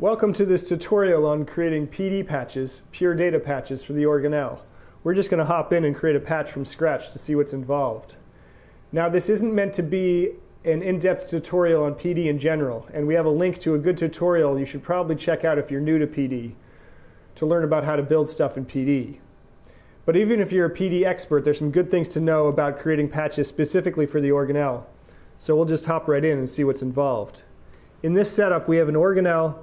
Welcome to this tutorial on creating PD patches, pure data patches for the organelle. We're just going to hop in and create a patch from scratch to see what's involved. Now this isn't meant to be an in-depth tutorial on PD in general, and we have a link to a good tutorial you should probably check out if you're new to PD to learn about how to build stuff in PD. But even if you're a PD expert, there's some good things to know about creating patches specifically for the organelle. So we'll just hop right in and see what's involved. In this setup, we have an organelle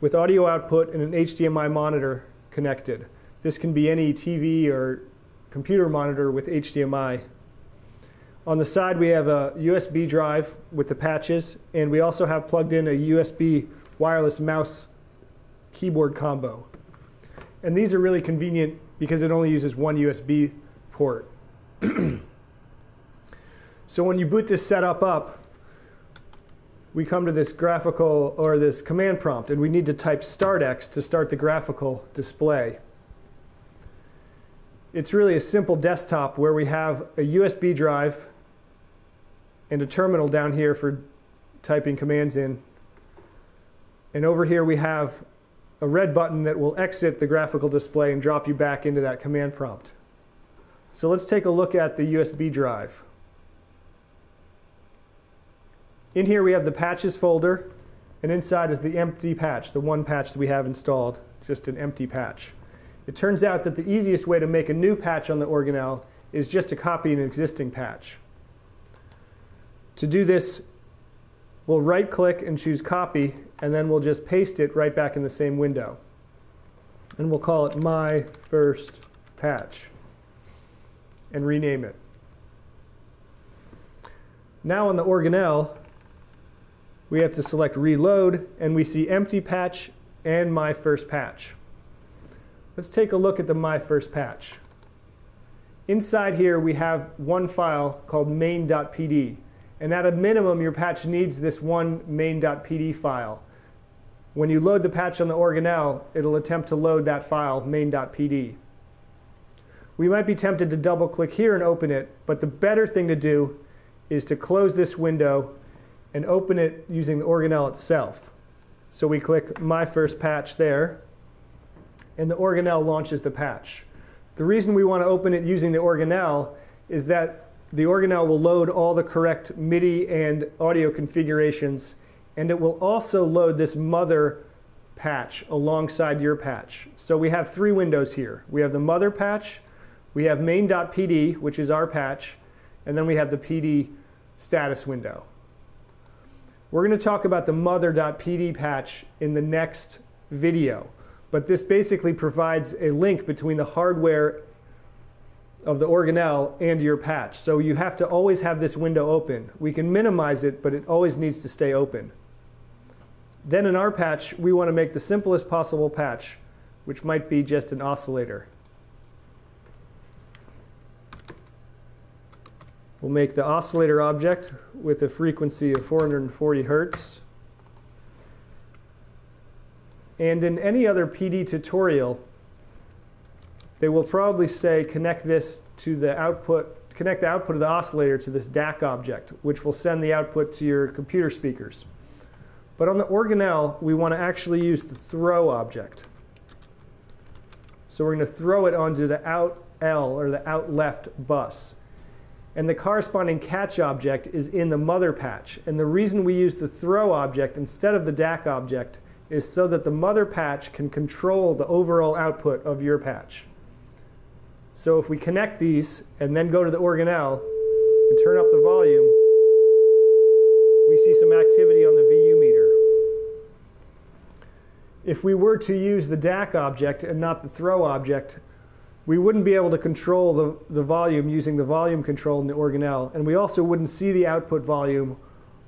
with audio output and an HDMI monitor connected. This can be any TV or computer monitor with HDMI. On the side, we have a USB drive with the patches, and we also have plugged in a USB wireless mouse keyboard combo. And these are really convenient because it only uses one USB port. so when you boot this setup up, we come to this graphical or this command prompt, and we need to type startx to start the graphical display. It's really a simple desktop where we have a USB drive and a terminal down here for typing commands in. And over here we have a red button that will exit the graphical display and drop you back into that command prompt. So let's take a look at the USB drive. In here we have the patches folder, and inside is the empty patch, the one patch that we have installed, just an empty patch. It turns out that the easiest way to make a new patch on the organelle is just to copy an existing patch. To do this, we'll right click and choose copy, and then we'll just paste it right back in the same window. And we'll call it my first patch and rename it. Now on the organelle, we have to select reload, and we see empty patch and my first patch. Let's take a look at the my first patch. Inside here, we have one file called main.pd. And at a minimum, your patch needs this one main.pd file. When you load the patch on the organelle, it'll attempt to load that file, main.pd. We might be tempted to double click here and open it, but the better thing to do is to close this window and open it using the organelle itself. So we click My First Patch there, and the organelle launches the patch. The reason we want to open it using the organelle is that the organelle will load all the correct MIDI and audio configurations, and it will also load this mother patch alongside your patch. So we have three windows here. We have the mother patch, we have main.pd, which is our patch, and then we have the PD status window. We're going to talk about the mother.pd patch in the next video, but this basically provides a link between the hardware of the organelle and your patch. So you have to always have this window open. We can minimize it, but it always needs to stay open. Then in our patch, we want to make the simplest possible patch, which might be just an oscillator. We'll make the oscillator object with a frequency of 440 hertz. And in any other PD tutorial, they will probably say connect this to the output, connect the output of the oscillator to this DAC object, which will send the output to your computer speakers. But on the organelle, we want to actually use the throw object. So we're going to throw it onto the out L or the out left bus and the corresponding catch object is in the mother patch. And the reason we use the throw object instead of the DAC object is so that the mother patch can control the overall output of your patch. So if we connect these and then go to the organelle and turn up the volume, we see some activity on the VU meter. If we were to use the DAC object and not the throw object, we wouldn't be able to control the, the volume using the volume control in the organelle, and we also wouldn't see the output volume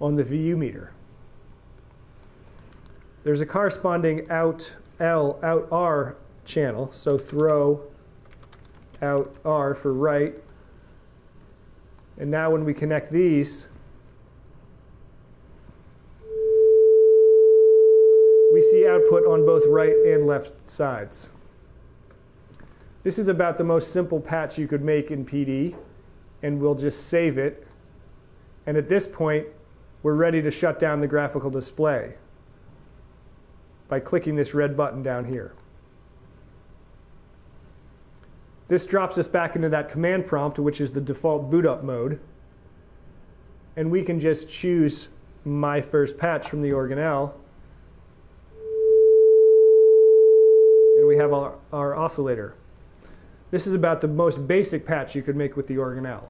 on the VU meter. There's a corresponding out L, out R channel, so throw out R for right. And now when we connect these, we see output on both right and left sides. This is about the most simple patch you could make in PD, and we'll just save it. And at this point, we're ready to shut down the graphical display. by clicking this red button down here. This drops us back into that command prompt, which is the default boot up mode. And we can just choose my first patch from the organelle. And we have our, our oscillator. This is about the most basic patch you could make with the organelle.